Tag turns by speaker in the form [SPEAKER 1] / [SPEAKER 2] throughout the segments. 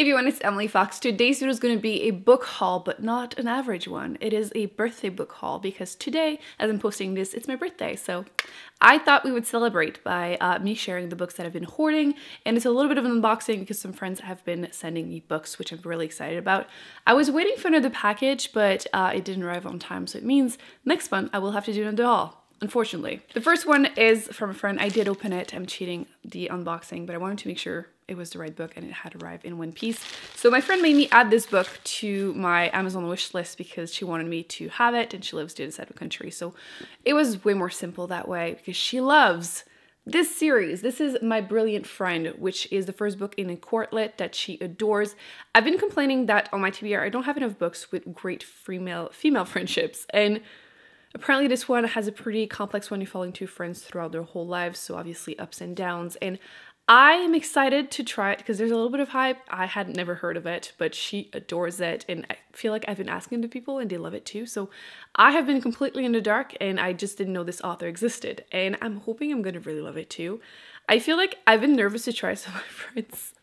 [SPEAKER 1] everyone, it's Emily Fox. Today's video is going to be a book haul, but not an average one. It is a birthday book haul because today, as I'm posting this, it's my birthday. So I thought we would celebrate by uh, me sharing the books that I've been hoarding. And it's a little bit of an unboxing because some friends have been sending me books, which I'm really excited about. I was waiting for another package, but uh, it didn't arrive on time. So it means next month I will have to do another haul unfortunately. The first one is from a friend. I did open it. I'm cheating the unboxing, but I wanted to make sure it was the right book and it had arrived in one piece. So my friend made me add this book to my Amazon wish list because she wanted me to have it and she lives other side of the country. So it was way more simple that way because she loves this series. This is My Brilliant Friend, which is the first book in a quartet that she adores. I've been complaining that on my TBR I don't have enough books with great female female friendships and Apparently this one has a pretty complex one. You're following two friends throughout their whole lives, so obviously ups and downs. And I am excited to try it because there's a little bit of hype. I had never heard of it, but she adores it. And I feel like I've been asking to people and they love it too. So I have been completely in the dark and I just didn't know this author existed. And I'm hoping I'm going to really love it too. I feel like I've been nervous to try some of my friends'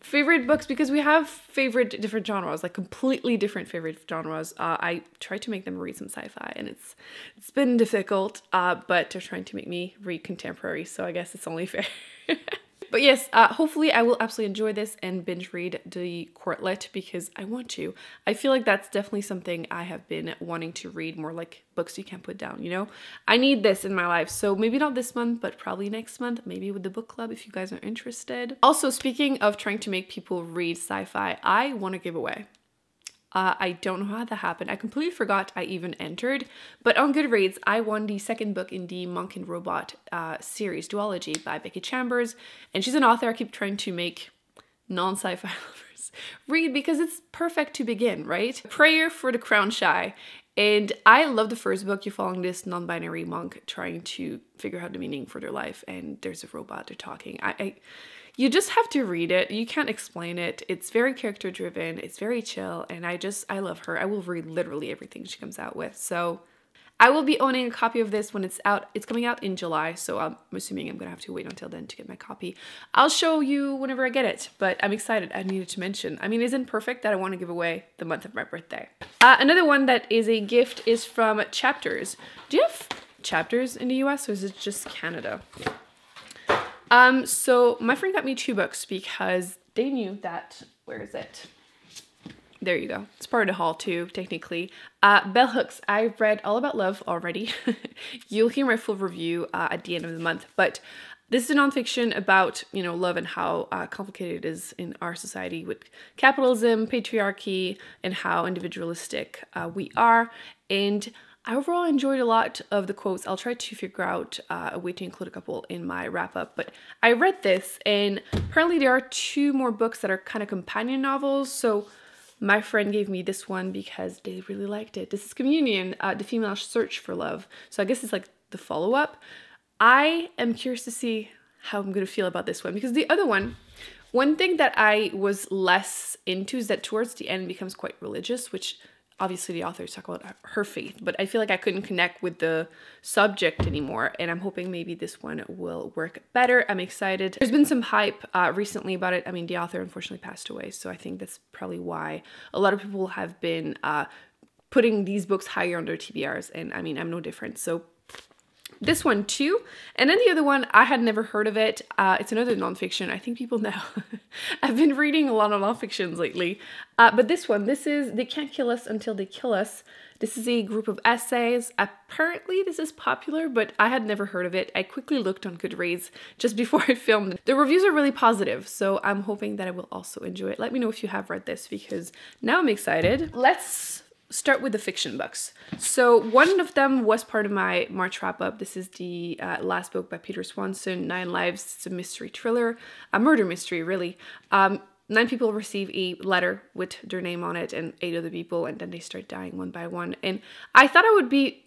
[SPEAKER 1] favorite books because we have favorite different genres like completely different favorite genres. Uh, i try to make them read some sci-fi and it's it's been difficult uh, but they're trying to make me read contemporary so i guess it's only fair But yes, uh, hopefully I will absolutely enjoy this and binge read the quartet because I want to. I feel like that's definitely something I have been wanting to read more like books you can't put down, you know? I need this in my life. So maybe not this month, but probably next month, maybe with the book club if you guys are interested. Also, speaking of trying to make people read sci-fi, I want to give away uh, I don't know how that happened. I completely forgot I even entered. But on Goodreads, I won the second book in the Monk and Robot uh, series, Duology by Becky Chambers. And she's an author I keep trying to make non sci fi lovers read because it's perfect to begin, right? Prayer for the Crown Shy. And I love the first book. You're following this non binary monk trying to figure out the meaning for their life, and there's a robot, they're talking. I, I you just have to read it. You can't explain it. It's very character driven. It's very chill and I just I love her. I will read literally everything she comes out with. So I will be owning a copy of this when it's out. It's coming out in July, so I'm assuming I'm gonna have to wait until then to get my copy. I'll show you whenever I get it, but I'm excited. I needed to mention. I mean, isn't perfect that I want to give away the month of my birthday. Uh, another one that is a gift is from Chapters. Do you have Chapters in the US or is it just Canada? Um, so my friend got me two books because they knew that, where is it? There you go. It's part of the haul too, technically. Uh, Bell Hooks, I've read all about love already. You'll hear my full review uh, at the end of the month, but this is a nonfiction about, you know, love and how uh, complicated it is in our society with capitalism, patriarchy, and how individualistic uh, we are. And I overall enjoyed a lot of the quotes. I'll try to figure out uh, a way to include a couple in my wrap up, but I read this and apparently there are two more books that are kind of companion novels. So my friend gave me this one because they really liked it. This is Communion, uh, The Female Search for Love. So I guess it's like the follow up. I am curious to see how I'm going to feel about this one because the other one, one thing that I was less into is that towards the end becomes quite religious, which obviously the authors talk about her faith, but I feel like I couldn't connect with the subject anymore, and I'm hoping maybe this one will work better. I'm excited. There's been some hype uh, recently about it. I mean, the author unfortunately passed away, so I think that's probably why a lot of people have been uh, putting these books higher on their TBRs, and I mean, I'm no different. So this one too. And then the other one, I had never heard of it. Uh, it's another nonfiction. I think people know. I've been reading a lot of nonfictions lately. Uh, but this one, this is They Can't Kill Us Until They Kill Us. This is a group of essays. Apparently this is popular, but I had never heard of it. I quickly looked on Goodreads just before I filmed. The reviews are really positive, so I'm hoping that I will also enjoy it. Let me know if you have read this because now I'm excited. Let's start with the fiction books. So one of them was part of my March wrap up. This is the uh, last book by Peter Swanson, Nine Lives. It's a mystery thriller, a murder mystery, really. Um, nine people receive a letter with their name on it and eight other people, and then they start dying one by one. And I thought I would be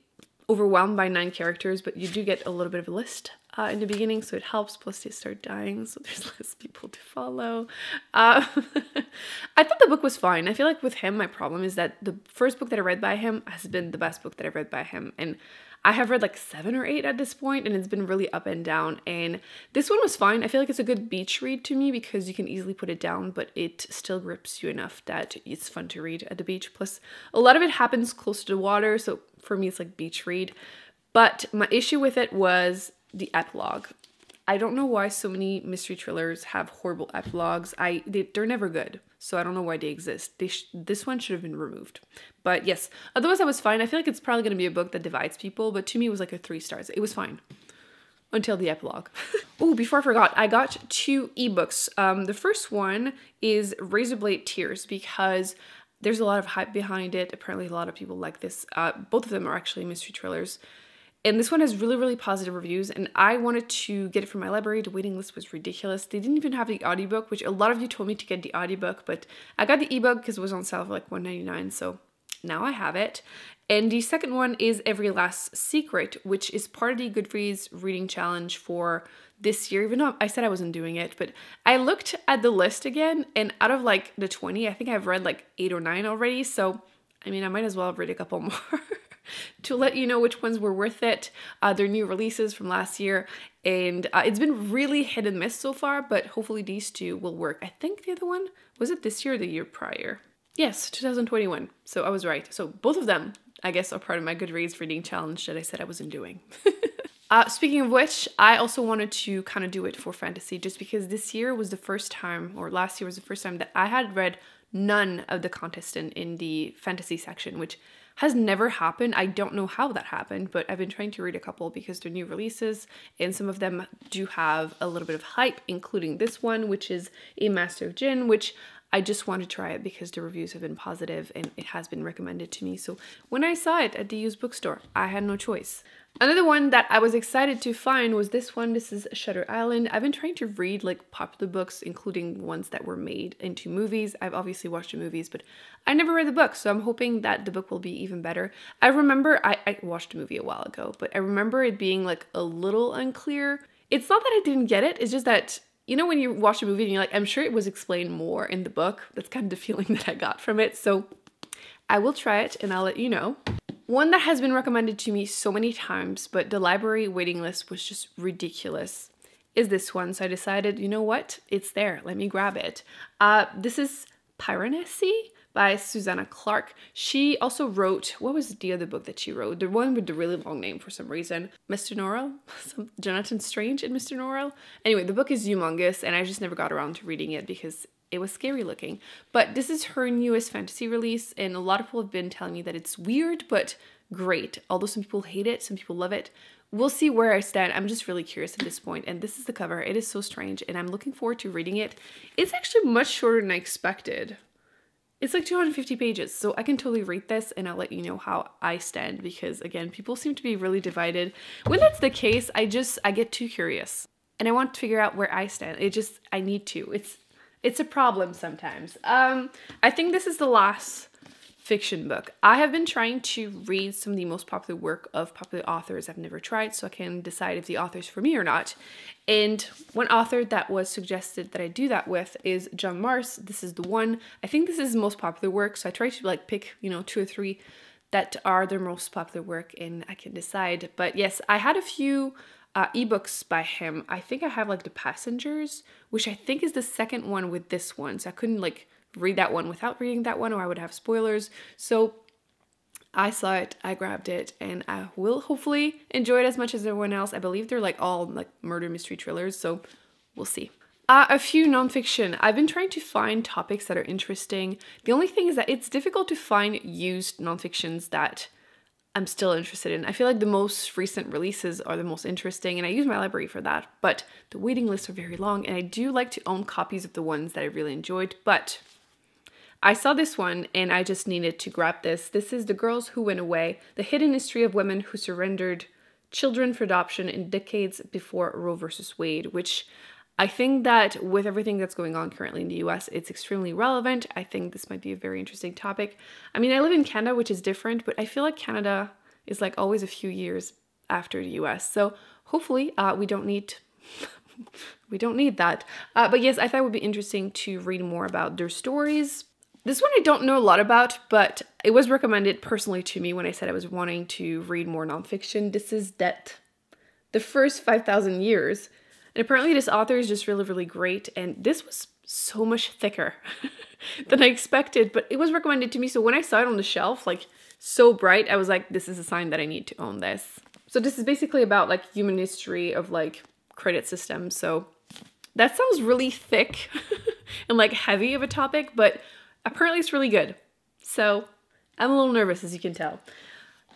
[SPEAKER 1] overwhelmed by nine characters, but you do get a little bit of a list uh, in the beginning, so it helps. Plus, they start dying, so there's less people to follow. Uh, I thought the book was fine. I feel like with him, my problem is that the first book that I read by him has been the best book that I've read by him, and I have read like seven or eight at this point, and it's been really up and down. And this one was fine. I feel like it's a good beach read to me because you can easily put it down, but it still grips you enough that it's fun to read at the beach. Plus, a lot of it happens close to the water, so for me, it's like beach read. But my issue with it was the epilogue. I don't know why so many mystery thrillers have horrible epilogues. I they, they're never good, so I don't know why they exist. They this one should have been removed. But yes, otherwise I was fine. I feel like it's probably going to be a book that divides people, but to me it was like a three stars. It was fine until the epilogue. oh, before I forgot, I got two ebooks. Um, the first one is Razorblade Tears because there's a lot of hype behind it. Apparently, a lot of people like this. Uh, both of them are actually mystery thrillers. And this one has really, really positive reviews, and I wanted to get it from my library. The waiting list was ridiculous. They didn't even have the audiobook, which a lot of you told me to get the audiobook, but I got the ebook because it was on sale for like $1.99, so now I have it. And the second one is Every Last Secret, which is part of the Goodreads reading challenge for this year, even though I said I wasn't doing it. But I looked at the list again, and out of like the 20, I think I've read like eight or nine already. So, I mean, I might as well read a couple more. to let you know which ones were worth it. Uh, they're new releases from last year, and uh, it's been really hit and miss so far, but hopefully these two will work. I think the other one, was it this year or the year prior? Yes, 2021. So I was right. So both of them, I guess, are part of my Goodreads reading challenge that I said I wasn't doing. uh, speaking of which, I also wanted to kind of do it for fantasy just because this year was the first time, or last year was the first time that I had read none of the contestant in the fantasy section, which has never happened. I don't know how that happened, but I've been trying to read a couple because they're new releases, and some of them do have a little bit of hype, including this one, which is a Master of Djinn, which I just want to try it because the reviews have been positive and it has been recommended to me. So when I saw it at the used bookstore, I had no choice. Another one that I was excited to find was this one. This is Shutter Island. I've been trying to read like popular books, including ones that were made into movies. I've obviously watched the movies, but I never read the book, so I'm hoping that the book will be even better. I remember I, I watched the movie a while ago, but I remember it being like a little unclear. It's not that I didn't get it, it's just that you know when you watch a movie and you're like, I'm sure it was explained more in the book. That's kind of the feeling that I got from it. So I will try it and I'll let you know. One that has been recommended to me so many times, but the library waiting list was just ridiculous, is this one. So I decided, you know what? It's there. Let me grab it. Uh, this is Piranesi by Susanna Clarke. She also wrote, what was the other book that she wrote? The one with the really long name for some reason. Mr. Norrell? Some, Jonathan Strange and Mr. Norrell? Anyway, the book is humongous and I just never got around to reading it because it was scary looking. But this is her newest fantasy release, and a lot of people have been telling me that it's weird but great. Although some people hate it, some people love it. We'll see where I stand. I'm just really curious at this point, and this is the cover. It is so strange, and I'm looking forward to reading it. It's actually much shorter than I expected. It's like 250 pages, so I can totally read this and I'll let you know how I stand because again, people seem to be really divided. When that's the case, I just I get too curious and I want to figure out where I stand. It just I need to. It's it's a problem sometimes. Um, I think this is the last fiction book. I have been trying to read some of the most popular work of popular authors I've never tried so I can decide if the author's for me or not. And one author that was suggested that I do that with is John Marrs. This is the one. I think this is the most popular work, so I try to like pick, you know, two or three that are their most popular work and I can decide. But yes, I had a few uh, ebooks by him. I think I have like The Passengers, which I think is the second one with this one. So I couldn't like read that one without reading that one or I would have spoilers. So I saw it, I grabbed it, and I will hopefully enjoy it as much as everyone else. I believe they're like all like murder mystery thrillers, so we'll see. Uh, a few nonfiction. I've been trying to find topics that are interesting. The only thing is that it's difficult to find used nonfictions that I'm still interested in. I feel like the most recent releases are the most interesting, and I use my library for that. But the waiting lists are very long, and I do like to own copies of the ones that I really enjoyed. But I saw this one, and I just needed to grab this. This is The Girls Who Went Away The Hidden History of Women Who Surrendered Children for Adoption in Decades Before Roe versus Wade, which I think that with everything that's going on currently in the US, it's extremely relevant. I think this might be a very interesting topic. I mean, I live in Canada, which is different, but I feel like Canada is like always a few years after the US. So hopefully uh, we don't need we don't need that. Uh, but yes, I thought it would be interesting to read more about their stories, This one I don't know a lot about, but it was recommended personally to me when I said I was wanting to read more nonfiction. This is Debt, the first 5,000 years. And apparently, this author is just really, really great. And this was so much thicker than I expected, but it was recommended to me. So when I saw it on the shelf, like so bright, I was like, this is a sign that I need to own this. So this is basically about like human history of like credit systems. So that sounds really thick and like heavy of a topic, but apparently it's really good. So I'm a little nervous, as you can tell.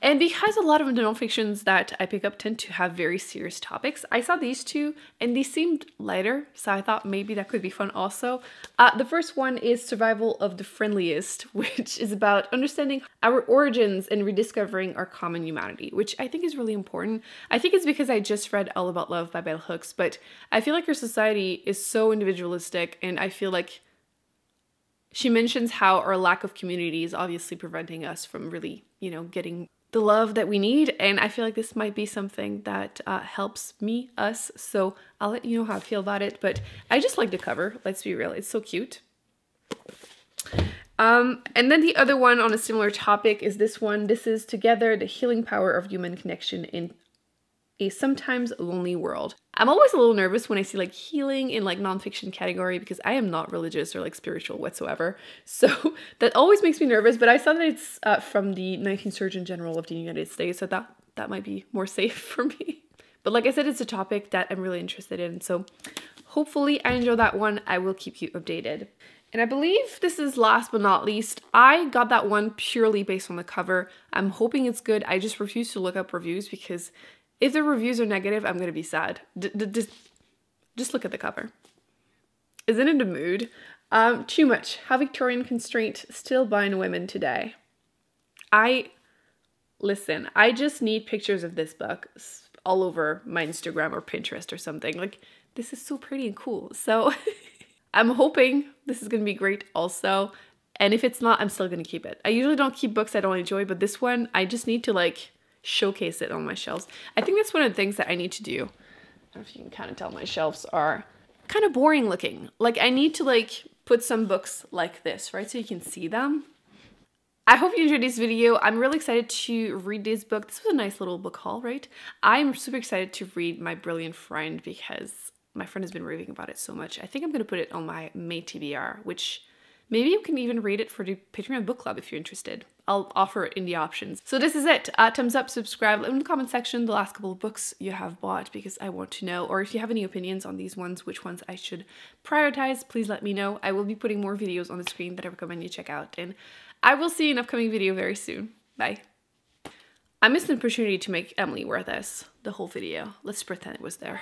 [SPEAKER 1] And because a lot of the nonfictions that I pick up tend to have very serious topics, I saw these two and they seemed lighter, so I thought maybe that could be fun also. Uh, the first one is Survival of the Friendliest, which is about understanding our origins and rediscovering our common humanity, which I think is really important. I think it's because I just read All About Love by Bell Hooks, but I feel like our society is so individualistic and I feel like she mentions how our lack of community is obviously preventing us from really, you know, getting the love that we need. And I feel like this might be something that uh, helps me, us. So I'll let you know how I feel about it. But I just like the cover. Let's be real. It's so cute. Um, and then the other one on a similar topic is this one. This is Together, the Healing Power of Human Connection in a sometimes lonely world. I'm always a little nervous when I see like healing in like nonfiction category because I am not religious or like spiritual whatsoever. So that always makes me nervous. But I saw that it's uh, from the 19th Surgeon General of the United States, so that that might be more safe for me. But like I said, it's a topic that I'm really interested in. So hopefully I enjoy that one. I will keep you updated. And I believe this is last but not least. I got that one purely based on the cover. I'm hoping it's good. I just refuse to look up reviews because if the reviews are negative, I'm gonna be sad. Just, just look at the cover. Isn't it a mood? Um, too much. How Victorian constraint still bind women today. I listen. I just need pictures of this book all over my Instagram or Pinterest or something. Like this is so pretty and cool. So I'm hoping this is gonna be great also. And if it's not, I'm still gonna keep it. I usually don't keep books I don't enjoy, but this one I just need to like showcase it on my shelves. I think that's one of the things that I need to do. I don't know if you can kind of tell my shelves are kind of boring looking. Like I need to like put some books like this, right? So you can see them. I hope you enjoyed this video. I'm really excited to read this book. This was a nice little book haul, right? I'm super excited to read My Brilliant Friend because my friend has been raving about it so much. I think I'm going to put it on my May TBR, which maybe you can even read it for the Patreon book club if you're interested. I'll offer it in the options. So this is it. Uh, thumbs up, subscribe, let in the comment section the last couple of books you have bought because I want to know. Or if you have any opinions on these ones, which ones I should prioritize, please let me know. I will be putting more videos on the screen that I recommend you check out. And I will see you in an upcoming video very soon. Bye. I missed an opportunity to make Emily wear this the whole video. Let's pretend it was there.